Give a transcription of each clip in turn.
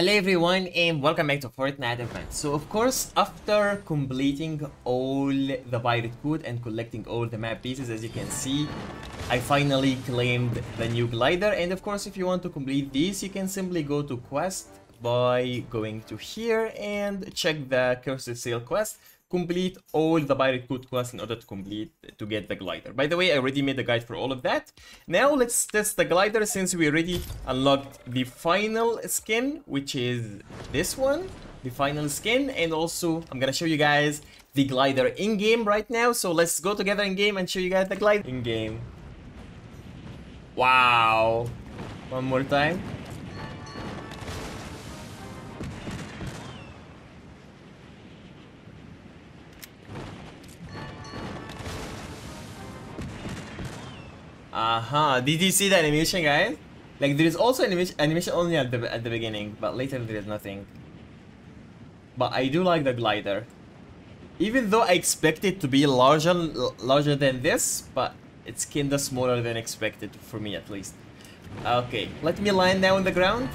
Hello everyone and welcome back to Fortnite event. So of course after completing all the pirate code and collecting all the map pieces as you can see I finally claimed the new glider and of course if you want to complete this you can simply go to quest by going to here and check the cursed sail quest complete all the pirate code quests in order to complete to get the glider. By the way, I already made a guide for all of that. Now let's test the glider since we already unlocked the final skin, which is this one, the final skin, and also I'm gonna show you guys the glider in game right now. So let's go together in game and show you guys the glider in game. Wow! One more time. Uh-huh. Did you see the animation, guys? Like, there is also animation, animation only at the, at the beginning, but later there is nothing. But I do like the glider. Even though I expect it to be larger, larger than this, but it's kinda smaller than expected, for me at least. Okay, let me land now on the ground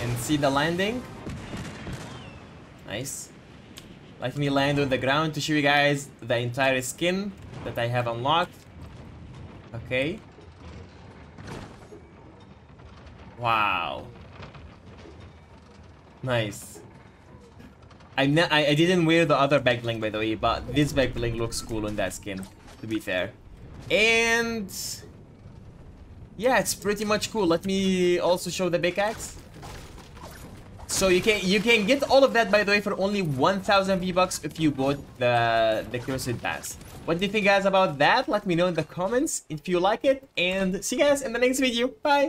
and see the landing. Nice. Let me land on the ground to show you guys the entire skin that I have unlocked. Okay. Wow. Nice. I, I, I didn't wear the other back bling by the way, but this back bling looks cool on that skin, to be fair. And... Yeah, it's pretty much cool. Let me also show the pickaxe. So you can you can get all of that by the way for only 1000 V-Bucks if you bought the the Cursed Pass. What do you think guys about that? Let me know in the comments if you like it and see you guys in the next video. Bye!